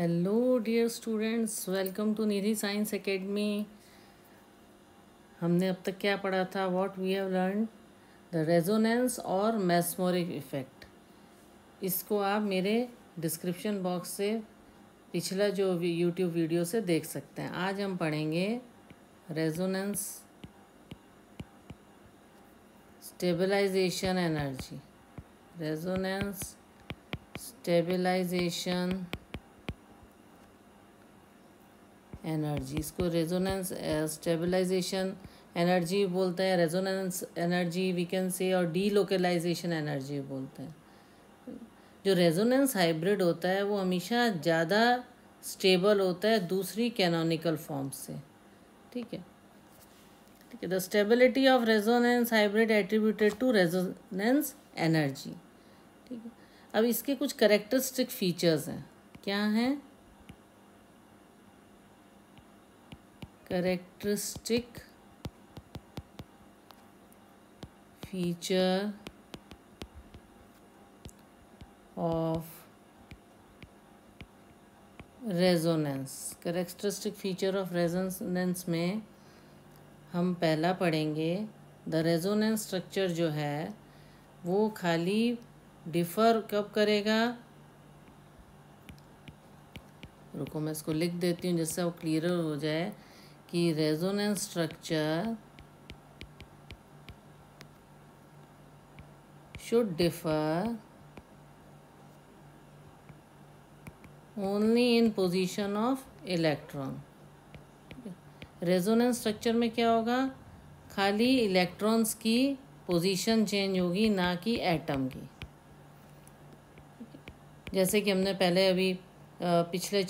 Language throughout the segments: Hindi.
Hello dear students welcome to Nidhi science academy हमने अब तक क्या पढ़ा था? What we have learn the resonance और मैस्मोरिक इफ़ेक्ट इसको आप मेरे डिस्क्रिप्शन बॉक्स से पिछला जो यूट्यूब वीडियो से देख सकते हैं। आज हम पढ़ेंगे resonance stabilization energy resonance stabilization energy. इसको रेजोनेंस स्टेबलाइजेशन एनर्जी बोलते हैं। Resonance energy we can say और डी लोकलाइजेशन एनर्जी बोलते हैं। जो रेजोनेंस हाइब्रिड होता है, वो हमेशा ज़्यादा स्टेबल होता है दूसरी कैनोनिकल फॉर्म से। ठीक है? ठीक है the stability of resonance hybrid attributed to resonance energy ठीक है? अब इसके कुछ करेक्टरिस्टिक फीचर्स हैं। क्या हैं? Characteristic feature of resonance characteristic feature of resonance में हम पहला पढ़ेंगे द रेजोनेंस स्ट्रक्चर जो है, वो खाली डिफ़र कब करेगा? रुको, मैं इसको लिख देती हूँ जिससे वो क्लियर हो जाए। कि resonance structure should differ only in position of electron. Resonance structure में क्या होगा? खाली इलेक्ट्रॉन्स की पोजीशन चेंज होगी, ना कि एटम की। जैसे कि हमने पहले अभी पिछले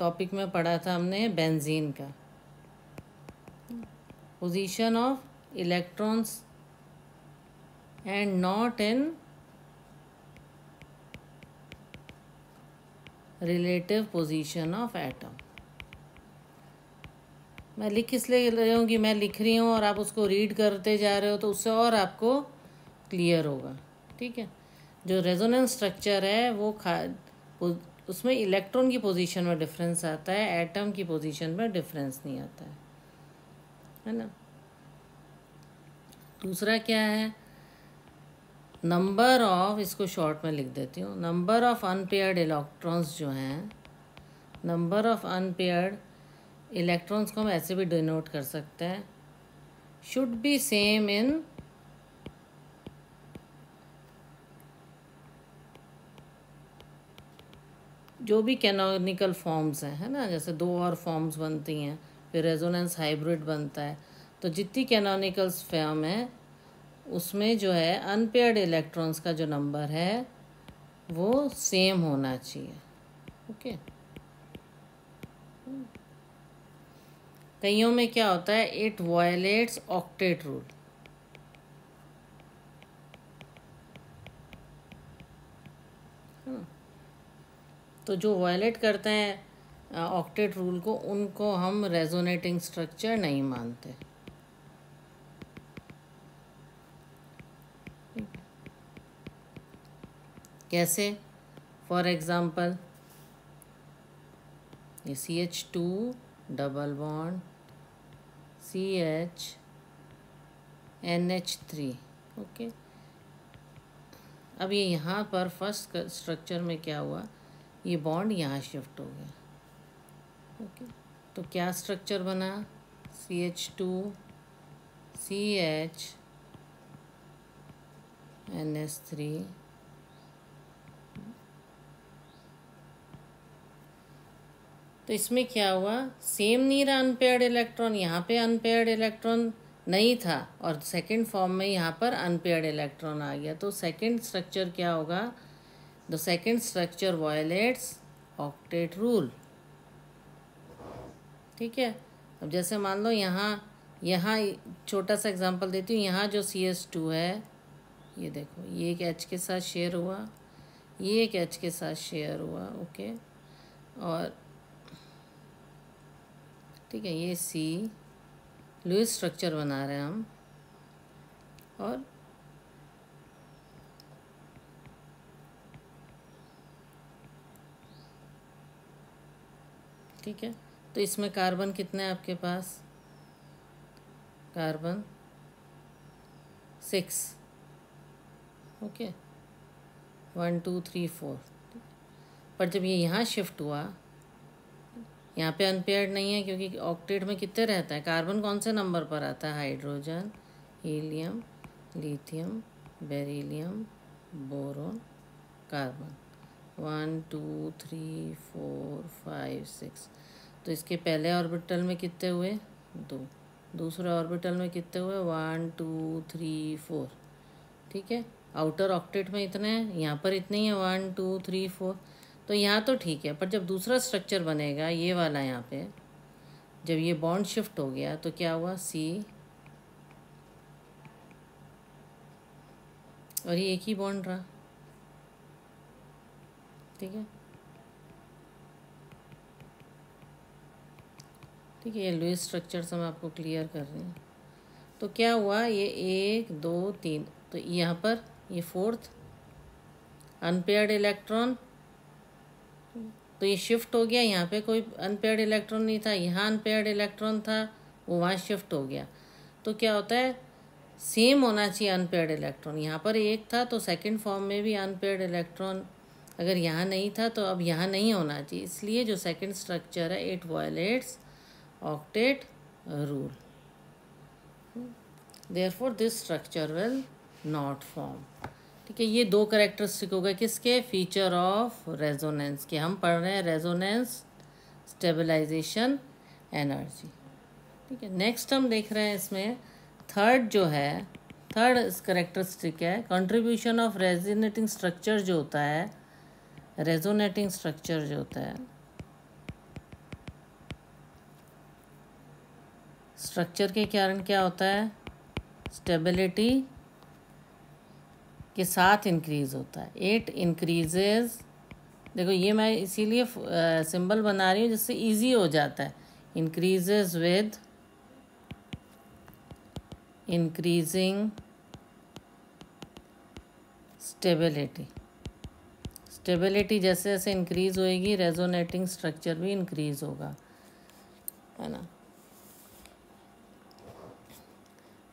टॉपिक में पढ़ा था हमने बेंजीन का। Position of electrons and not in relative position of atom मैं लिख इसलिए रही हूँ कि मैं लिख रही हूँ और आप उसको रीड करते जा रहे हो तो उससे और आपको क्लियर होगा, ठीक है? जो रेजोनेंस स्ट्रक्चर है, वो खा, उसमें इलेक्ट्रॉन की पोजीशन में डिफरेंस आता है एटम की पोजीशन में डिफरेंस नहीं आता है। है ना? दूसरा क्या है? नंबर ऑफ़ इसको शॉर्ट में लिख देती हूँ। नंबर ऑफ़ अनपेयर्ड इलेक्ट्रॉन्स जो हैं नंबर ऑफ़ अनपेयर्ड इलेक्ट्रॉन्स को हम ऐसे भी डिनोट कर सकते हैं। शुड बी सेम इन जो भी कैनोनिकल फॉर्म्स हैं, है ना? जैसे दो और फॉर्म्स बनती हैं। फिर रेजोनेंस हाइब्रिड बनता है। तो जितनी कैनोनिकल्स फॉर्म है, उसमें जो है अनपेयर्ड इलेक्ट्रॉन्स का जो नंबर है, वो सेम होना चाहिए। ओके कईयों में क्या होता है? इट वायलेट्स ऑक्टेट रूल तो जो वायलेट करते हैं ऑक्टेट रूल को, उनको हम रेजोनेटिंग स्ट्रक्चर नहीं मानते। कैसे? फॉर एग्ज़ाम्पल ये C H two double bond C H N H three okay अब ये यहाँ पर फ़र्स्ट स्ट्रक्चर में क्या हुआ? ये बॉन्ड यहाँ शिफ्ट हो गया। ओके। तो क्या स्ट्रक्चर बना? C H two C H N S three तो इसमें क्या हुआ? सेम नहीं रहा अनपेयर्ड इलेक्ट्रॉन यहाँ पे अनपेयर्ड इलेक्ट्रॉन नहीं था और सेकंड फॉर्म में यहाँ पर अनपेयर्ड इलेक्ट्रॉन आ गया। तो सेकंड स्ट्रक्चर क्या होगा? The second structure violates octet rule ठीक है? अब जैसे मान लो यहाँ यहाँ छोटा सा एग्जांपल देती हूँ। यहाँ जो सी एस टू है, ये देखो, ये एक एच के साथ शेयर हुआ, ये एक एच के साथ शेयर हुआ, ओके? और ठीक है, ये सी लुइस स्ट्रक्चर बना रहे हैं हम। और ठीक है? तो इसमें कार्बन कितने हैं आपके पास? Carbon six. Okay. One, two, three, four. पर जब ये यहाँ शिफ्ट हुआ, यहाँ पे अनपेयर्ड नहीं है क्योंकि ऑक्टेट में कितने रहता है? कार्बन कौन से नंबर पर आता है? Hydrogen, helium, lithium, beryllium, boron, carbon. One, two, three, four, five, six. तो इसके पहले ऑर्बिटल में कितने हुए? दो। दूसरे ऑर्बिटल में कितने हुए? वन टू थ्री फोर ठीक है? आउटर ऑक्टेट में इतने हैं, यहाँ पर इतने ही हैं। वन टू थ्री फोर तो यहाँ तो ठीक है, पर जब दूसरा स्ट्रक्चर बनेगा, ये वाला यहाँ पे, जब ये बॉन्ड शिफ्ट हो गया तो क्या हुआ? सी और ये एक ही बॉन्ड रहा। ठीक है? ठीक है, ये लुइस स्ट्रक्चर से मैं आपको क्लियर कर रही हूँ। तो क्या हुआ? ये एक, दो, तीन। तो यहाँ पर ये फोर्थ अनपेयर्ड इलेक्ट्रॉन तो ये शिफ्ट हो गया। यहाँ पे कोई अनपेयर्ड इलेक्ट्रॉन नहीं था। यहाँ अनपेयर्ड इलेक्ट्रॉन था। वो वहाँ शिफ्ट हो गया। तो क्या होता है? सेम होना चाहिए अनपेयर्ड इलेक्ट्रॉन यहाँ पर एक था तो सेकंड फॉर्म में भी अनपेयर्ड इलेक्ट्रॉन अगर यहाँ नहीं था तो अब यहाँ नहीं होना चाहिए। इसलिए जो सेकंड स्ट्रक्चर है it violates rule therefore this structure will not form ठीक है, ये दो करेक्टरिस्टिक हो गए किसके? फीचर ऑफ़ रेजोनेंस के। हम पढ़ रहे हैं रेजोनेंस स्टेबलाइजेशन एनर्जी ठीक है नेक्स्ट हम देख रहे हैं इसमें थर्ड जो है थर्ड इस करेक्टरिस्टिक है। कंट्रीब्यूशन ऑफ़ रेजोनेटिंग स्ट्रक्चर जो होता है रेजोनेटिंग स्ट्रक्चर जो होता है। स्ट्रक्चर के कारण क्या होता है? स्टेबिलिटी के साथ इंक्रीज होता है। एट इंक्रीजेज देखो ये मैं इसीलिए सिंबल बना रही हूँ जिससे इजी हो जाता है। Increases with increasing stability stability जैसे जैसे इंक्रीज होएगी रेजोनेटिंग स्ट्रक्चर भी इंक्रीज होगा। है ना?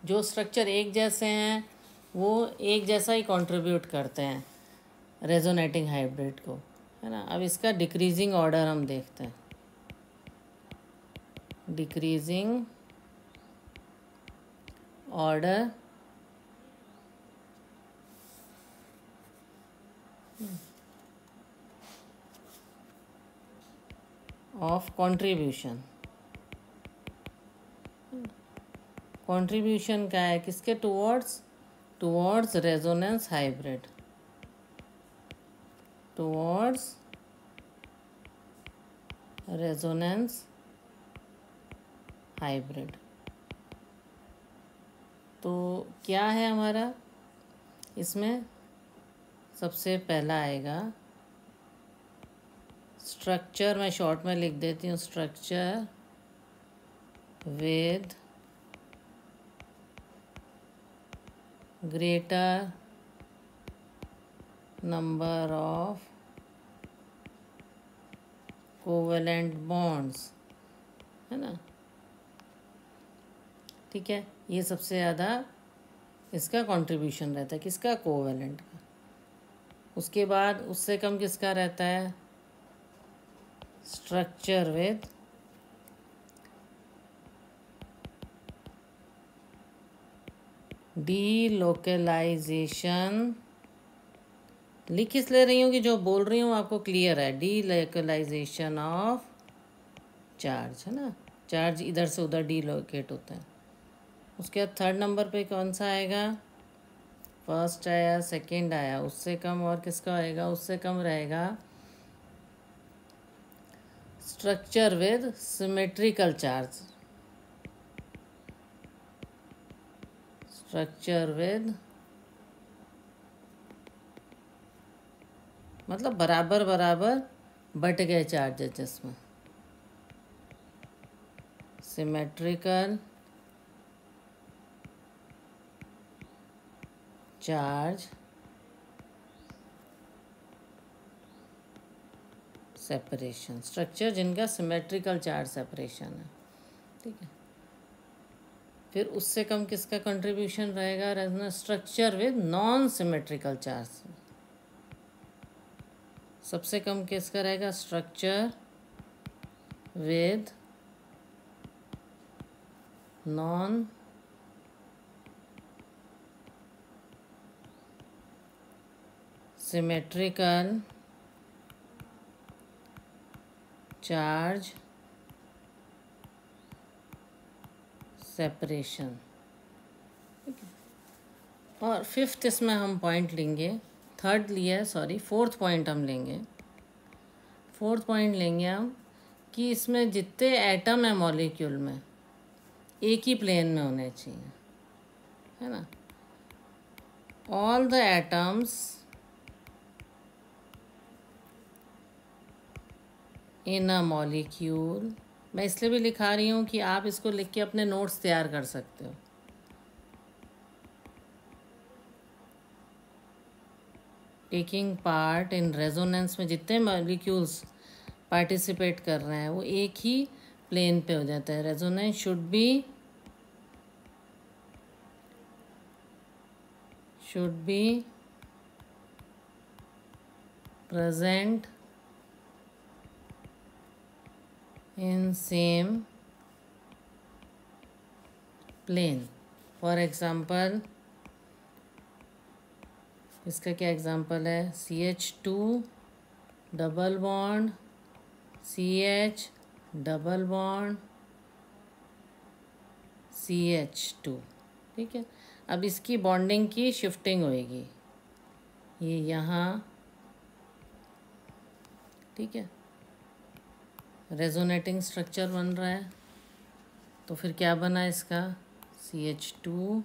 जो स्ट्रक्चर एक जैसे हैं, वो एक जैसा ही कंट्रीब्यूट करते हैं रेजोनेटिंग हाइब्रिड को, है ना? अब इसका डिक्रीजिंग ऑर्डर हम देखते हैं। Decreasing order of contribution contribution क्या है? किसके towards towards resonance hybrid towards resonance hybrid तो क्या है हमारा? इसमें सबसे पहला आएगा स्ट्रक्चर मैं शॉर्ट में लिख देती हूँ structure with greater number of covalent bonds, है ना? ठीक है? ये सबसे ज़्यादा इसका कंट्रीब्यूशन रहता है, किसका? कोवेलेंट का। उसके बाद, उससे कम किसका रहता है? स्ट्रक्चर विद डीलोकलाइजेशन लिख इस ले रही हूँ कि जो बोल रही हूँ आपको क्लियर है। डीलोकलाइजेशन ऑफ़ चार्ज है ना? चार्ज इधर से उधर डीलोकेट होता है। उसके बाद थर्ड नंबर पे कौन सा आएगा? फ़र्स्ट आया सेकंड आया। उससे कम और किसका आएगा? उससे कम रहेगा। Structure with symmetrical charge structure with मतलब बराबर बराबर बट गए चार्जेस जिसमें सिमेट्रिकल चार्ज सेपरेशन स्ट्रक्चर जिनका सिमेट्रिकल चार्ज सेपरेशन है। ठीक है। फिर उससे कम किसका कंट्रीब्यूशन रहेगा? Resonance structure with non symmetrical charge सबसे कम किसका रहेगा? Structure with non symmetrical charge separation ठीक है और फिफ्थ इसमें हम पॉइंट लेंगे. थर्ड लिया है सॉरी फोर्थ पॉइंट हम लेंगे. फोर्थ पॉइंट लेंगे हम कि इसमें जितने एटम है मॉलिक्यूल में, एक ही प्लेन में होने चाहिए. है ना? All the atoms in a molecule मैं इसलिए भी लिखा रही हूँ कि आप इसको लिख के अपने नोट्स तैयार कर सकते हो। टेकिंग पार्ट इन रेजोनेंस में जितने मॉलिक्यूल्स पार्टिसिपेट कर रहे हैं, वो एक ही प्लेन पे हो जाता है। Resonance should be should be present in same plane. For example, इसका क्या एग्जांपल है? C H two double bond C H double bond C H two ठीक है? अब इसकी बॉन्डिंग की शिफ्टिंग होएगी। ये यहाँ। ठीक है? रेजोनेटिंग स्ट्रक्चर बन रहा है। तो फिर क्या बना इसका? सी एच टू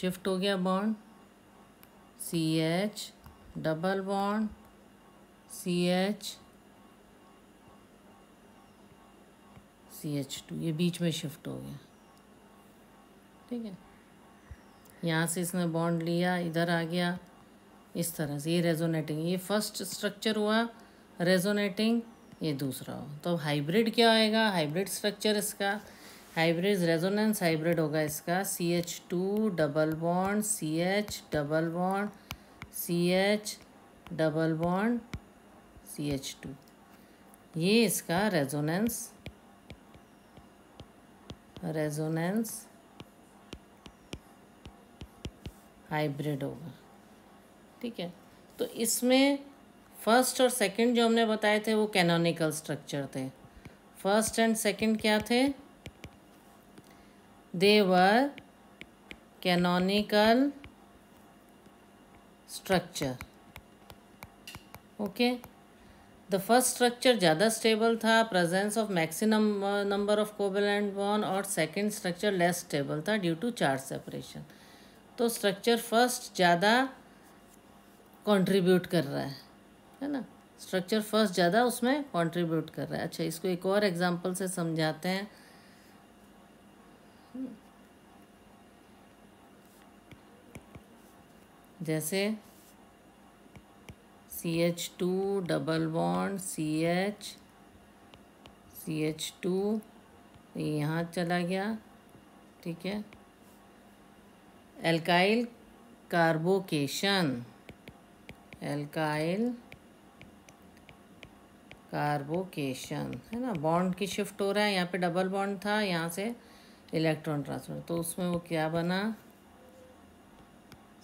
शिफ्ट हो गया bond C H double bond C H C H two ये बीच में शिफ्ट हो गया। ठीक है? यहाँ से इसने बॉन्ड लिया, इधर आ गया। इस तरह से ये रेजोनेटिंग ये फ़र्स्ट स्ट्रक्चर हुआ रेजोनेटिंग ये दूसरा हो। तो हाइब्रिड क्या आएगा? हाइब्रिड स्ट्रक्चर इसका। हाइब्रिड रेजोनेंस हाइब्रिड होगा इसका। C H two double bond C H double bond C H double bond C H two ये इसका रेजोनेंस रेजोनेंस हाइब्रिड होगा। ठीक है? तो इसमें फ़र्स्ट और सेकंड जो हमने बताए थे वो कैनोनिकल स्ट्रक्चर थे। फ़र्स्ट एंड सेकंड क्या थे? They were canonical structure okay the first structure ज़्यादा स्टेबल था presence of maximum number of covalent bond और सेकंड स्ट्रक्चर लेस स्टेबल था ड्यू टू चार्ज सेपरेशन तो स्ट्रक्चर फ़र्स्ट ज़्यादा कंट्रीब्यूट कर रहा है। है ना? स्ट्रक्चर फ़र्स्ट ज़्यादा उसमें कंट्रीब्यूट कर रहा है। अच्छा इसको एक और एग्जांपल से समझाते हैं। जैसे C H two double bond C H C H two यहाँ चला गया, ठीक है? एल्काइल कार्बोकेशन एल्काइल कार्बोकेशन, है ना? बॉन्ड की शिफ्ट हो रहा है, यहाँ पे डबल बॉन्ड था, यहाँ से इलेक्ट्रॉन ट्रांसफ़र। तो उसमें वो क्या बना?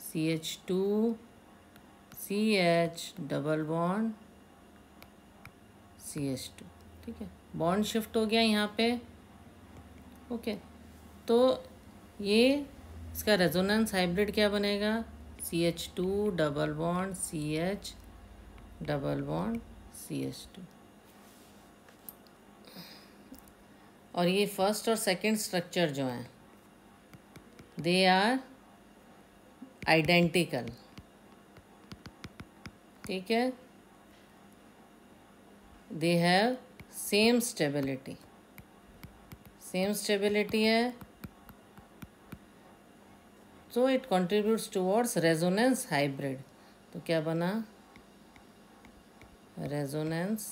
C H two C H double bond C H two ठीक है? बॉन्ड शिफ्ट हो गया यहाँ पे। ओके। तो ये इसका रेजोनेंस हाइब्रिड क्या बनेगा? C H two double bond C H double bond. C H two और ये फ़र्स्ट और सेकंड स्ट्रक्चर जो हैं दे आर आइडेंटिकल ठीक है? They have same stability same stability है. So it contributes towards resonance hybrid तो क्या बना? Resonance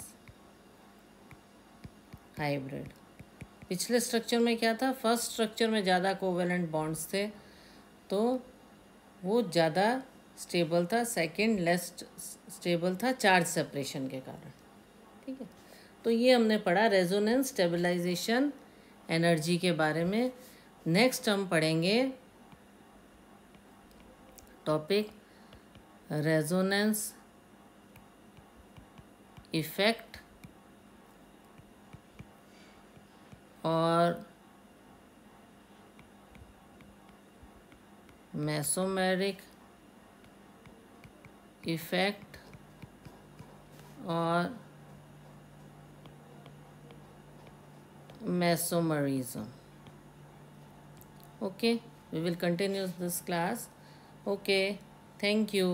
hybrid. पिछले स्ट्रक्चर में क्या था? फ़र्स्ट स्ट्रक्चर में ज़्यादा कोवेलेंट बॉन्ड्स थे तो वो ज़्यादा स्टेबल था। सेकंड लेस स्टेबल था चार्ज सेपरेशन के कारण। ठीक है? तो ये हमने पढ़ा रेजोनेंस, स्टेबलाइजेशन, एनर्जी के बारे में। नेक्स्ट हम पढ़ेंगे टॉपिक, रेजोनेंस इफ़ेक्ट और मैसोमेरिक इफ़ेक्ट और mesomerism okay we will continue this class okay thank you